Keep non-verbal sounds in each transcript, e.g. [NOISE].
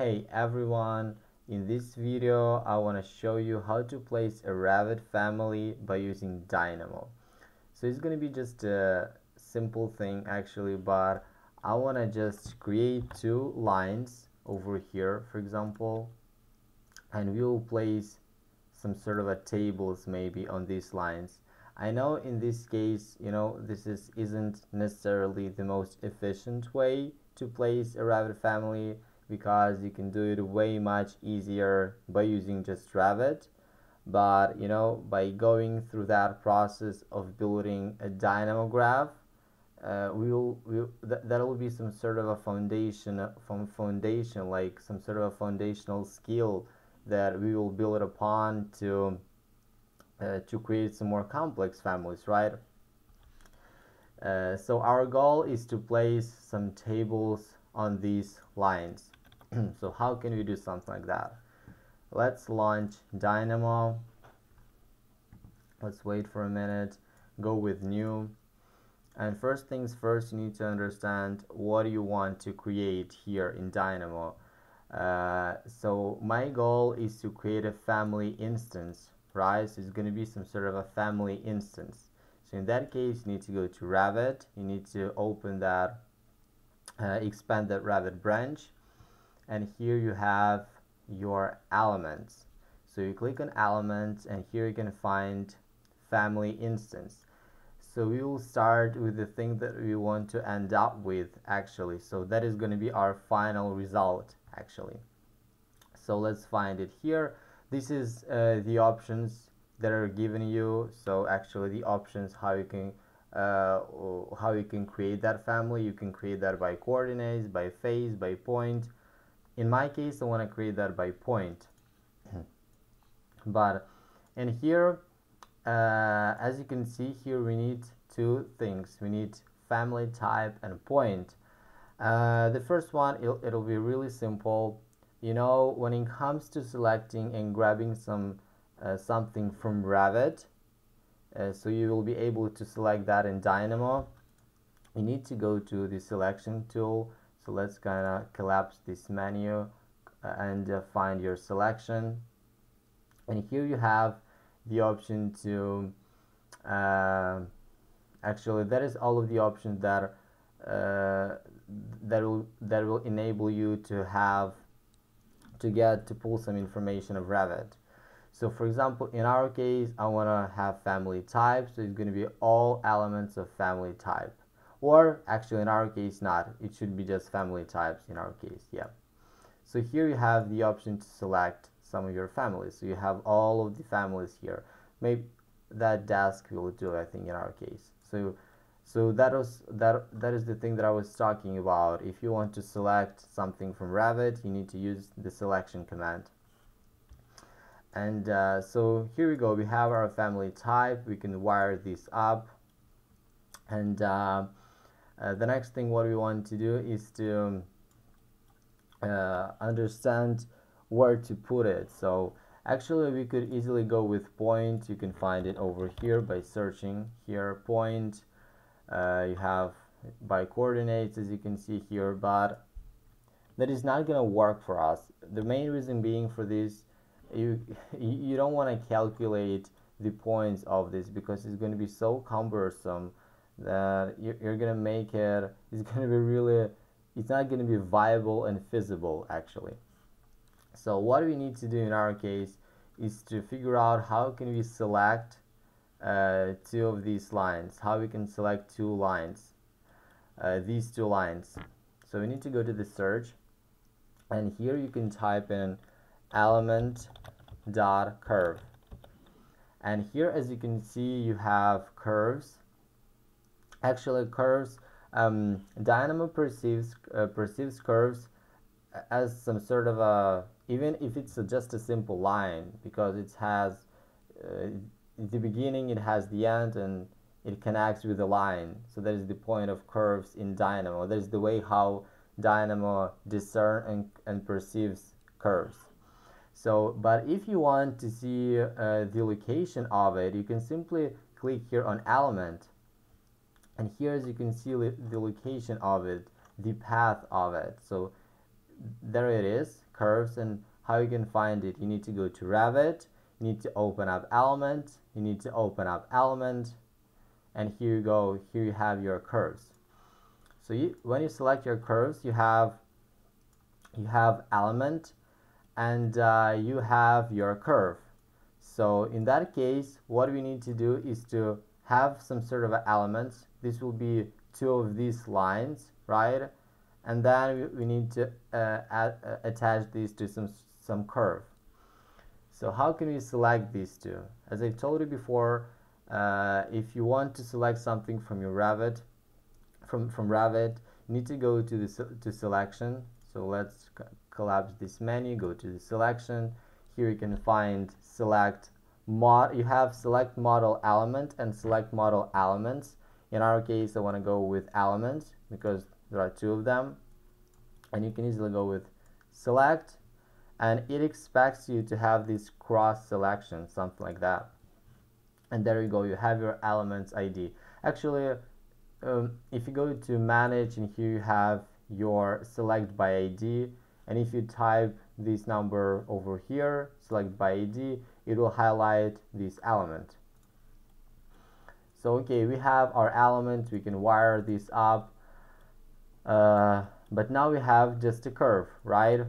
Hey everyone, in this video I want to show you how to place a Revit family by using Dynamo. So it's going to be just a simple thing actually but I want to just create two lines over here for example and we will place some sort of a tables maybe on these lines. I know in this case you know this is isn't necessarily the most efficient way to place a Revit family because you can do it way much easier by using just Revit but you know by going through that process of building a dynamo graph uh, we will we'll, th that will be some sort of a foundation from foundation like some sort of a foundational skill that we will build upon to uh, to create some more complex families right? Uh, so our goal is to place some tables on these lines [CLEARS THROAT] so how can we do something like that? Let's launch dynamo. Let's wait for a minute go with new. And first things first you need to understand what you want to create here in dynamo. Uh, so my goal is to create a family instance right? So it's going to be some sort of a family instance. So in that case you need to go to Revit. You need to open that uh, expand that Revit branch and here you have your elements. So you click on elements and here you can find family instance. So we will start with the thing that we want to end up with actually. So that is going to be our final result actually. So let's find it here. This is uh, the options that are given you. So actually the options how you can uh, how you can create that family. You can create that by coordinates by face by point in my case I want to create that by point. [CLEARS THROAT] But and here uh, as you can see here we need two things. We need family type and point. Uh, the first one it'll, it'll be really simple. You know when it comes to selecting and grabbing some uh, something from Revit uh, so you will be able to select that in Dynamo you need to go to the selection tool so let's kind of collapse this menu uh, and uh, find your selection. And here you have the option to uh, actually that is all of the options that uh, that will that will enable you to have to get to pull some information of Revit. So for example in our case I want to have family type so it's going to be all elements of family type or actually in our case not. It should be just family types in our case yeah. So here you have the option to select some of your families. So you have all of the families here. Maybe that desk will do I think in our case. So so that was that that is the thing that I was talking about. If you want to select something from Revit you need to use the selection command. And uh, so here we go. We have our family type. We can wire this up. And uh, uh, the next thing what we want to do is to uh, understand where to put it. So actually we could easily go with point. You can find it over here by searching here point. Uh, you have by coordinates as you can see here but that is not going to work for us. The main reason being for this you [LAUGHS] you don't want to calculate the points of this because it's going to be so cumbersome that you're, you're gonna make it it's [LAUGHS] gonna be really it's not gonna be viable and feasible actually. So what we need to do in our case is to figure out how can we select uh, two of these lines how we can select two lines uh, these two lines. So we need to go to the search and here you can type in element dot curve. And here as you can see you have curves actually curves. Um, dynamo perceives uh, perceives curves as some sort of a even if it's a, just a simple line because it has uh, the beginning it has the end and it connects with the line. So that is the point of curves in dynamo. That is the way how dynamo discern and, and perceives curves. So but if you want to see uh, the location of it you can simply click here on element and here as you can see the location of it the path of it. So there it is curves. And how you can find it you need to go to Revit. You need to open up element. You need to open up element. And here you go. Here you have your curves. So you, when you select your curves you have you have element. And uh, you have your curve. So in that case what we need to do is to have some sort of elements. This will be two of these lines right? And then we, need to uh, add, uh, attach these to some some curve. So how can we select these two? As I told you before uh, if you want to select something from your Revit from from Revit you need to go to the to selection. So let's collapse this menu go to the selection. Here you can find select mod you have select model element and select model elements. In our case I want to go with elements because there are two of them. And you can easily go with select. And it expects you to have this cross selection something like that. And there you go you have your elements ID actually um, if you go to manage and here you have your select by ID and if you type this number over here select by ID it will highlight this element. So okay we have our element we can wire this up uh, but now we have just a curve right?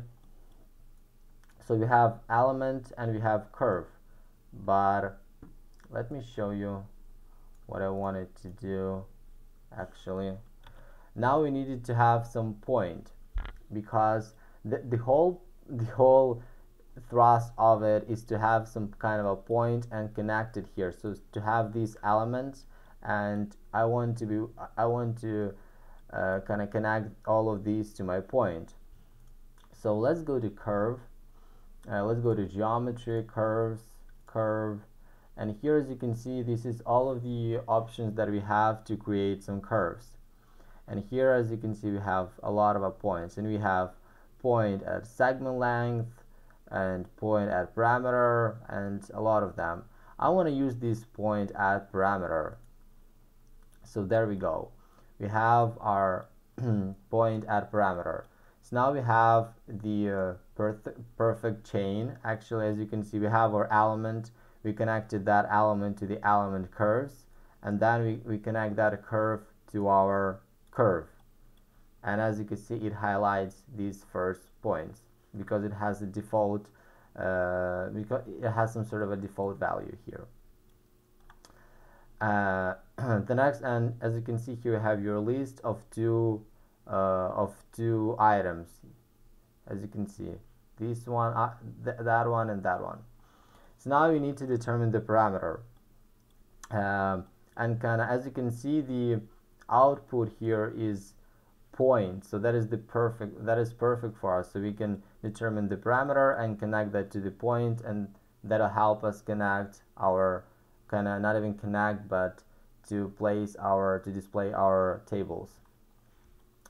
So we have element and we have curve but let me show you what I wanted to do actually. Now we needed to have some point because the, the whole the whole thrust of it is to have some kind of a point and connect it here. So to have these elements and I want to be I want to uh, kind of connect all of these to my point. So let's go to curve. Uh, let's go to geometry curves curve. And here as you can see this is all of the options that we have to create some curves. And here as you can see we have a lot of points. And we have point at segment length and point at parameter and a lot of them. I want to use this point at parameter. So there we go. We have our [CLEARS THROAT] point at parameter. So now we have the uh, perfect chain. Actually as you can see we have our element. We connected that element to the element curves and then we, we connect that curve to our curve. And as you can see it highlights these first points because it has a default uh, because it has some sort of a default value here. Uh, [CLEARS THROAT] the next and as you can see here you have your list of two uh, of two items. As you can see this one uh, th that one and that one. So now you need to determine the parameter. Um, and kind of as you can see the output here is point. So that is the perfect that is perfect for us. So we can determine the parameter and connect that to the point and that'll help us connect our kind of not even connect but to place our to display our tables.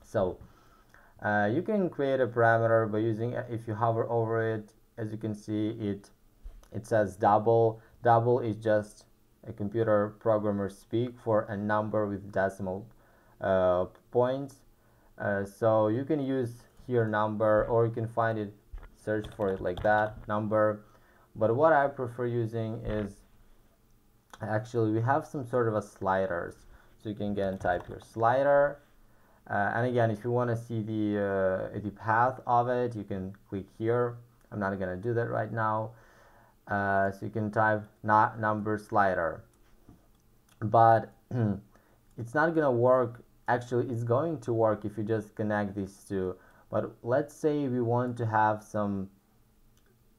So uh, you can create a parameter by using if you hover over it as you can see it it says double. Double is just a computer programmer speak for a number with decimal uh, points uh, so you can use here number or you can find it search for it like that number. But what I prefer using is actually we have some sort of a sliders. So you can again type your slider. Uh, and again if you want to see the uh, the path of it you can click here. I'm not gonna do that right now. Uh, so you can type not number slider. But [CLEARS THROAT] it's not gonna work actually it's going to work if you just connect these two. But let's say we want to have some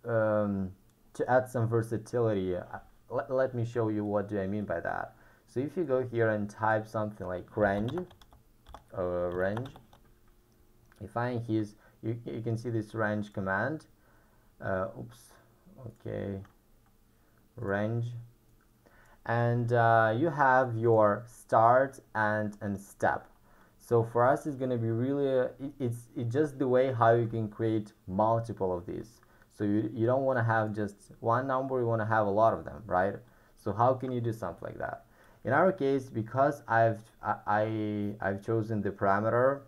um, to add some versatility. Uh, let, let me show you what do I mean by that. So if you go here and type something like range uh, range if I his you, you can see this range command. Uh, oops okay. Range and uh, you have your start and and step so for us it's going to be really uh, it, it's it's just the way how you can create multiple of these so you, you don't want to have just one number, you want to have a lot of them, right? So how can you do something like that? In our case, because I've I, I have chosen the parameter,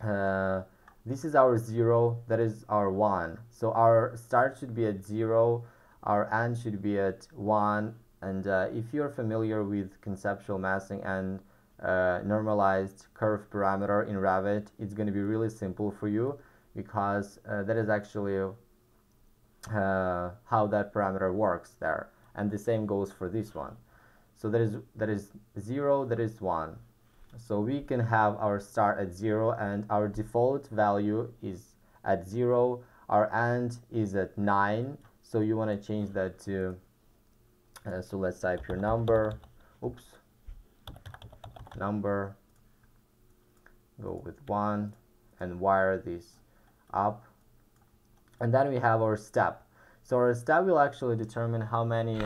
uh, this is our 0 that is our 1 so our start should be at 0 our end should be at 1 and uh, if you're familiar with conceptual massing and uh, normalized curve parameter in Revit it's going to be really simple for you because uh, that is actually uh, how that parameter works there. And the same goes for this one. So that is that is 0 that is 1 so we can have our start at 0 and our default value is at 0 our end is at 9 so you want to change that to uh, so let's type your number. Oops. Number. Go with 1 and wire this up. And then we have our step. So our step will actually determine how many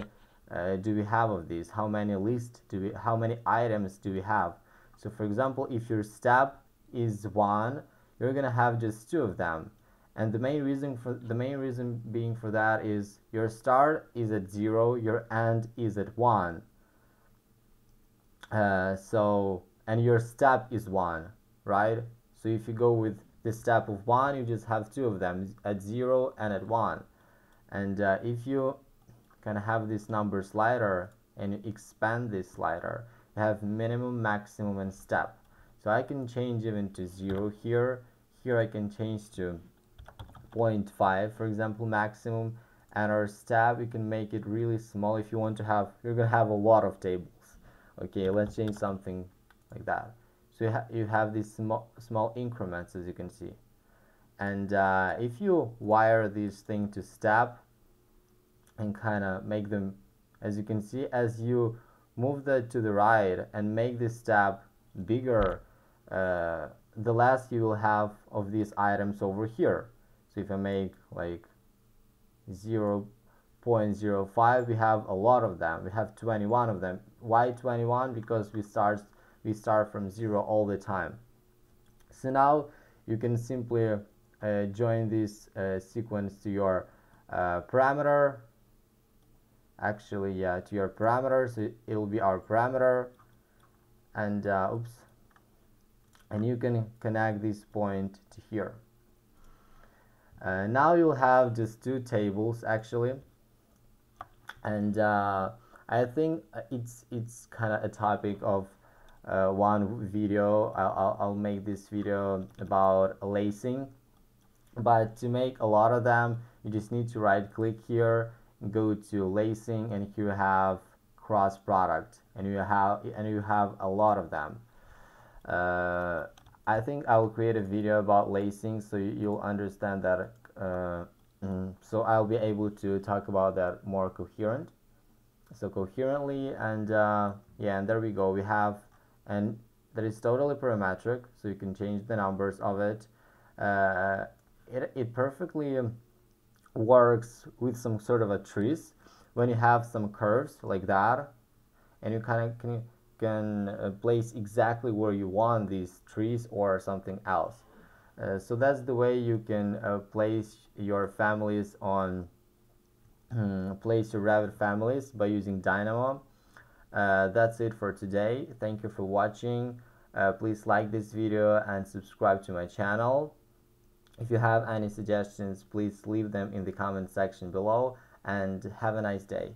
uh, do we have of these. How many list do we how many items do we have. So for example, if your step is one, you're gonna have just two of them. And the main reason for the main reason being for that is your start is at zero, your end is at one. Uh, so and your step is one, right? So if you go with the step of one, you just have two of them at zero and at one. And uh, if you can have this number slider and you expand this slider, you have minimum, maximum, and step. So I can change even to 0 here. Here I can change to 0.5, for example, maximum. And our step, you can make it really small if you want to have, you're to have a lot of tables. Okay, let's change something like that. So you, ha you have these small, small increments, as you can see. And uh, if you wire this thing to step and kind of make them, as you can see, as you move that to the right and make this step bigger uh, the less you will have of these items over here so if I make like 0 0.05 we have a lot of them. We have 21 of them. Why 21 because we start we start from 0 all the time. So now you can simply uh, join this uh, sequence to your uh, parameter. Actually yeah to your parameters it, it will be our parameter. And uh, oops. And you can connect this point to here uh, now you'll have just two tables actually. And uh, I think it's it's kind of a topic of uh, one video. I'll, I'll make this video about lacing. But to make a lot of them you just need to right click here go to lacing and you have cross product and you have and you have a lot of them. Uh, I think I will create a video about lacing so you'll understand that uh, mm, so I'll be able to talk about that more coherent so coherently and uh, yeah and there we go. We have and that is totally parametric so you can change the numbers of it. Uh, it, it perfectly works with some sort of a trees. When you have some curves like that and you kind of can, can uh, place exactly where you want these trees or something else. Uh, so that's the way you can uh, place your families on hmm, place your Revit families by using Dynamo. Uh, that's it for today. Thank you for watching. Uh, please like this video and subscribe to my channel. If you have any suggestions, please leave them in the comment section below and have a nice day.